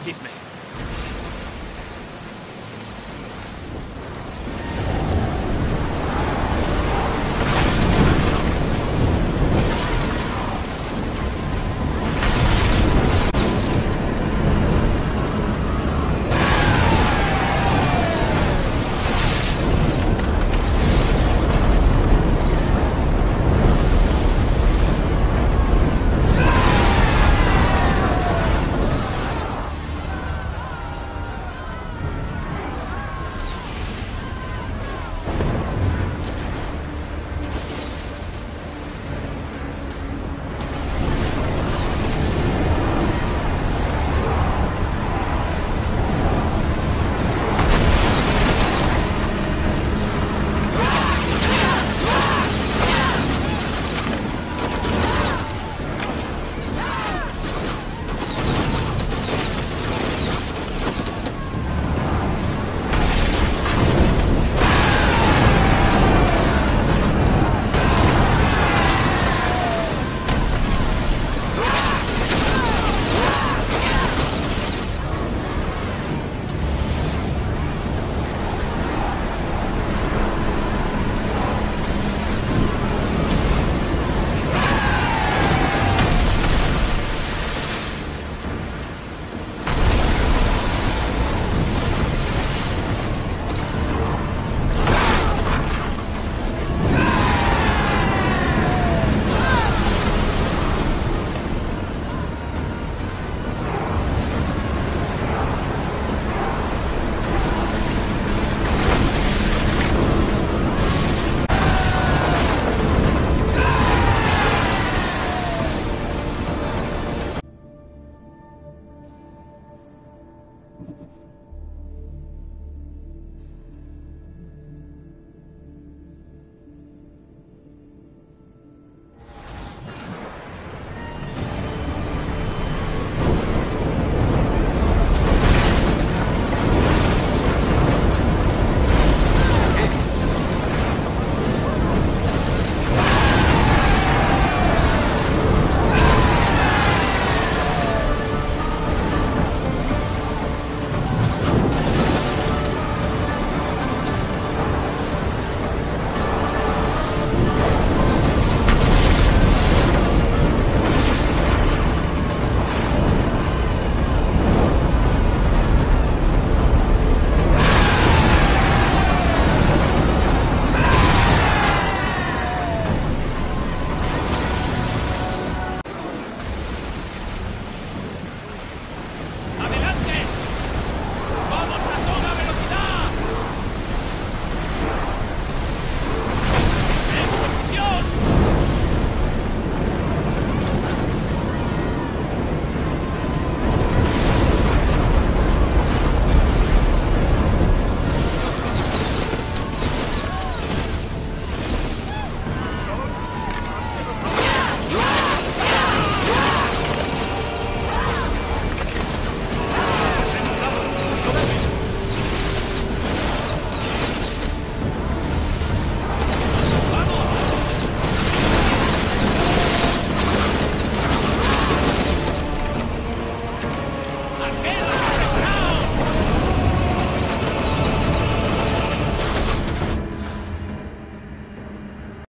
Teach me.